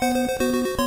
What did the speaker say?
Música